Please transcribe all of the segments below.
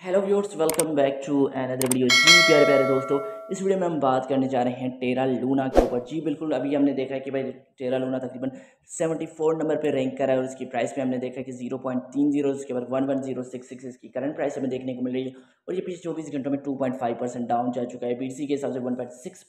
Hello viewers welcome back to another video जी प्यारे प्यारे दोस्तों, इस वीडियो में हम बात करने जा रहे हैं टेरा लूना के ऊपर। जी बिल्कुल, अभी हमने देखा है कि भाई टेरा लूना तकरीबन 74 नंबर पे रैंक करा है और इसकी प्राइस पे हमने देखा कि 0.30 उसके बाद 11066 इसकी करंट प्राइस हमें देखने को मिल रही है। और ये पिछले चौबीस घंटों में 2.5 परसेंट डाउन जा चुका है। बी के हिसाब से वन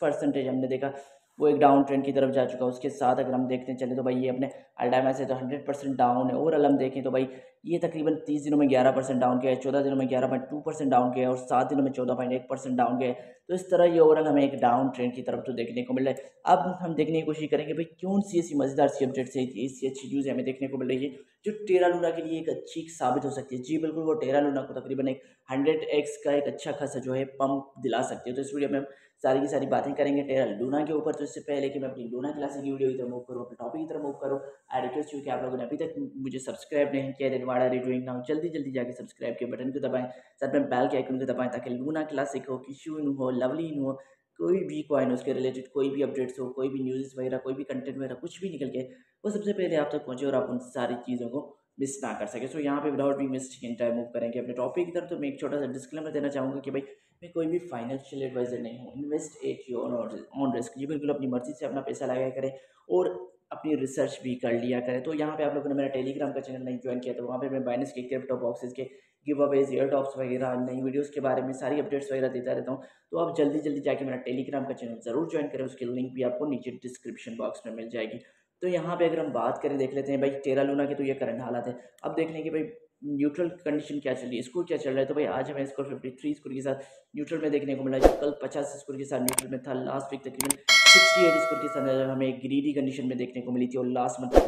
परसेंटेज हमने देखा। वो एक डाउन ट्रेंड की तरफ़ जा चुका है। उसके साथ अगर हम देखते चले तो भाई ये अपने अल्डामा से तो हंड्रेड परसेंट डाउन है। ओवरऑल हम देखें तो भाई ये तकरीबन तीस दिनों में ग्यारह परसेंट डाउन किया है, चौदह दिनों में ग्यारह पॉइंट टू परसेंट डाउन किया है और सात दिनों में चौदह पॉइंट एक परसेंट डाउन गया है। तो इस तरह ये ओवरऑल हमें एक डाउन ट्रेंड की तरफ़ तो देखने को मिल रहा है। अब हम देखने की कोशिश करेंगे भाई क्यों सी ऐसी मज़ेदार सी अपडेट से, ऐसी अच्छी न्यूज़ हमें देखने को मिल रही है। जो टेरा लूना के लिए एक अच्छी साबित हो सकती है। जी, बिल्कुल, वो टेरा लूना को तकरीबन एक हंड्रेड एक्स का एक अच्छा खासा जो है पंप दिला सकती है। तो इस वीडियो में हम सारी की सारी बातें करेंगे टेरा लूना के ऊपर। तो इससे पहले कि मैं अपनी लूना क्लासिक की वीडियो की तरफ़ मूव करूँ, अपने टॉपिक की तरफ़ मूव करूँ, आई रिक्वेस्ट यू कि आप लोगों ने अभी तक मुझे सब्सक्राइब नहीं किया, देन वाड़ा रिडूइंग नाउ? जल्दी जल्दी जाकर सब्सक्राइब के बटन को दबाएँ, साथ में बैल के आइकन को दबाएँ, ताकि लूना क्लासिक हो, किशू हो, लवली हो कोई भी कॉइन उसके रिलेटेड कोई भी अपडेट्स हो, कोई भी न्यूज़ वगैरह, कोई भी कंटेंट वगैरह, कुछ भी निकल के, वो सबसे पहले आप तक पहुँचे और आप उन सारी चीज़ों को मिस ना कर सके। सो यहाँ पे without be miss in time move करेंगे अपने टॉपिक की तरफ़। तो मैं एक छोटा सा डिस्क्लेमर देना चाहूँगा कि भाई, मैं कोई भी फाइनेंशियल एडवाइज़र नहीं हूँ। Invest at your own risk ये बिल्कुल अपनी मर्ज़ी से अपना पैसा लगाया करें और अपनी रिसर्च भी कर लिया करें। तो यहाँ पे आप लोगों ने मेरा टेलीग्राम का चैनल नहीं ज्वाइन किया तो वहाँ पे मैं बाइनस के क्रिप्टो बॉक्सेस के गिव अवेज एयर टॉप्स वगैरह, नई वीडियोस के बारे में सारी अपडेट्स वगैरह देता रहता हूँ। तो आप जल्दी जल्दी जाके मेरा टेलीग्राम का चैनल ज़रूर ज्वाइन करें, उसकी लिंक भी आपको नीचे डिस्क्रिप्शन बॉक्स में मिल जाएगी। तो यहाँ पे अगर हम बात करें, देख लेते हैं भाई टेरा लूना के तो ये करंट हालात है। अब देख लें कि भाई न्यूट्रल कंडीशन क्या चल रही है? स्कोर क्या चल रहा है? तो भाई, आज हमें स्कोर फिफ्टी थ्री स्कोर के साथ न्यूट्रल में देखने को मिला जो। कल पचास स्कोर के साथ न्यूट्रल में था। लास्ट वीक तकरीबन सिक्सटी एट स्कोर के साथ हमें ग्रीडी कंडीशन में देखने को मिली थी और लास्ट मंथ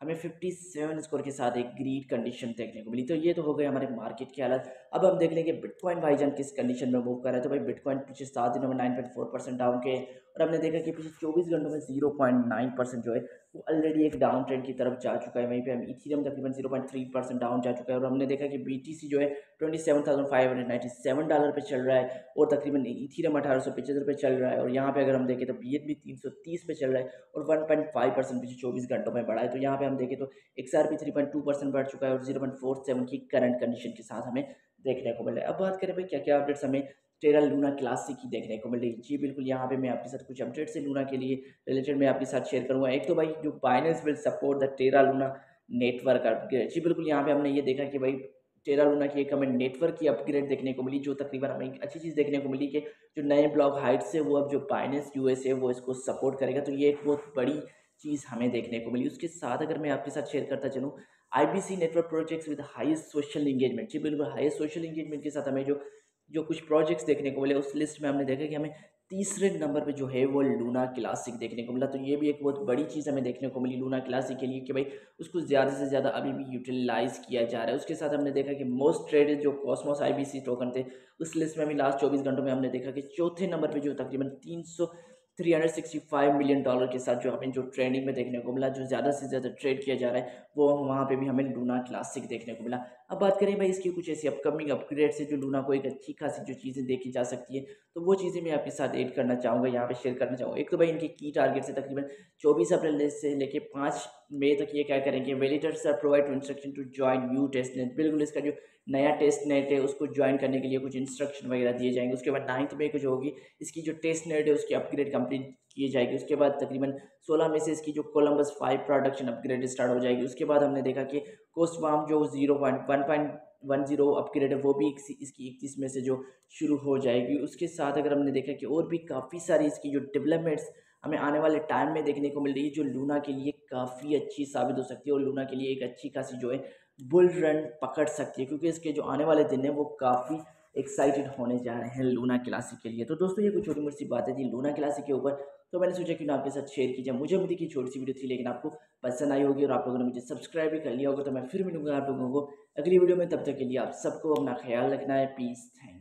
हमें 57 स्कोर के साथ एक ग्रीड कंडीशन देखने को मिली। तो ये तो हो गए हमारे मार्केट की हालत। अब हम देख लेंगे बिटकॉइन भाईजान किस कंडीशन में मूव कर रहा है। तो भाई बिटकॉइन पिछले सात दिनों में 9.4 परसेंट डाउन के और हमने देखा कि पिछले 24 घंटों में 0.9 परसेंट जो है वो ऑलरेडी एक डाउन ट्रेंड की तरफ़ जा चुका है। वहीं पे हम इथीरियम तकरीबन 0.3 परसेंट डाउन जा चुका है और हमने देखा कि बीटीसी जो है 27,597 डॉलर पे चल रहा है और तकरीबन इथीरियम अठारह सौ पचहत्तर पे चल रहा है और यहाँ पे अगर हम देखें तो बी भी तीन सौ तीस पे चल रहा है और वन पॉइंट फाइव परसेंट पिछले चौबीस घंटों में बढ़ा है। तो यहाँ पे हम देखें तो X R P three point two percent बढ़ चुका है और ज़ीरो पॉइंट फोर सेवन की करंट कंडीशन के साथ हमें देखने को मिल है। अब बात करें भाई क्या क्या अपडेट्स हमें टेरा लूना क्लासिक ही देखने को मिल रही जी बिल्कुल, यहाँ पे मैं आपके साथ कुछ अपडेट्स है लूना के लिए रिलेटेड मैं आपके साथ शेयर करूँगा। एक तो भाई, जो Binance will support the Terra Luna network upgrade जी बिल्कुल, यहाँ पे हमने ये देखा कि भाई टेरा लूना की एक हमें नेटवर्क की अपग्रेड देखने को मिली, जो तकरीबन हमें एक अच्छी चीज़ देखने को मिली कि जो नए ब्लॉक हाइट्स से वो अब जो बाइनेंस यू है, वो इसको सपोर्ट करेगा। तो ये एक बहुत बड़ी चीज़ हमें देखने को मिली। उसके साथ अगर मैं आपके साथ शेयर करता चलूँ I network projects with highest social engagement जी बिल्कुल हाईएस्ट सोशल इंगेजमेंट के साथ हमें जो जो कुछ प्रोजेक्ट्स देखने को मिले, उस लिस्ट में हमने देखा कि हमें तीसरे नंबर पे जो है वो लूना क्लासिक देखने को मिला। तो ये भी एक बहुत बड़ी चीज़ हमें देखने को मिली लूना क्लासिक के लिए कि भाई उसको ज़्यादा से ज़्यादा अभी भी यूटिलाइज़ किया जा रहा है। उसके साथ हमने देखा कि मोस्ट ट्रेडेड जो कॉस्मोस आईबीसी टोकन थे, उस लिस्ट में भी लास्ट चौबीस घंटों में हमने देखा कि चौथे नंबर पर जो तकरीबन तीन सौ 365 मिलियन डॉलर के साथ जो हमें जो ट्रेंडिंग में देखने को मिला, जो ज़्यादा से ज़्यादा ट्रेड किया जा रहा है, वो वहाँ पे भी हमें लूना क्लासिक देखने को मिला। अब बात करें भाई इसकी कुछ ऐसी अपकमिंग अपग्रेड से जो लूना को एक अच्छी खासी जो चीज़ें देखी जा सकती है। तो वो चीज़ें मैं आपके साथ एड करना चाहूँगा, यहाँ पे शेयर करना चाहूँगा। एक तो भाई इनके की टारगेट से तकरीबन चौबीस अप्रैल से लेकर पाँच मई तक ये क्या करेंगे validators are provide instruction to join new testnet बिल्कुल इसका जो नया टेस्ट नेट है, उसको ज्वाइन करने के लिए कुछ इंस्ट्रक्शन वगैरह दिए जाएँगे। उसके बाद नाइन्थ में कुछ होगी, इसकी जो टेस्ट नेट है, उसकी अपग्रेड कंप्लीट की जाएगी। उसके बाद तकरीबन सोलह में से इसकी जो Columbus five production upgrade start हो जाएगी। उसके बाद हमने देखा कि कोस्ट जो zero point one point one zero upgrade है, वो भी इसकी इकतीस में से जो शुरू हो जाएगी। उसके साथ अगर हमने देखा कि और भी काफ़ी सारी इसकी जो डेवलपमेंट्स हमें आने वाले टाइम में देखने को मिल रही है जो लूना के लिए काफ़ी अच्छी साबित हो सकती है और लूना के लिए एक अच्छी खासी जो है बुल रन पकड़ सकती है, क्योंकि इसके जो आने वाले दिन हैं वो काफ़ी एक्साइटेड होने जा रहे हैं लूना क्लासिक के लिए। तो दोस्तों, ये कुछ छोटी मोटी सी बातें थी लूना क्लासिक के ऊपर। तो मैंने सोचा कि ना आपके साथ शेयर कीजिए मुझे उम्मीद की छोटी सी वीडियो थी, लेकिन आपको पसंद आई होगी और आप लोगों ने मुझे सब्सक्राइब भी कर लिया होगा तो मैं फिर मिलूँगा आप लोगों को अगली वीडियो में। तब तक के लिए आप सबको अपना ख्याल रखना है। Please thank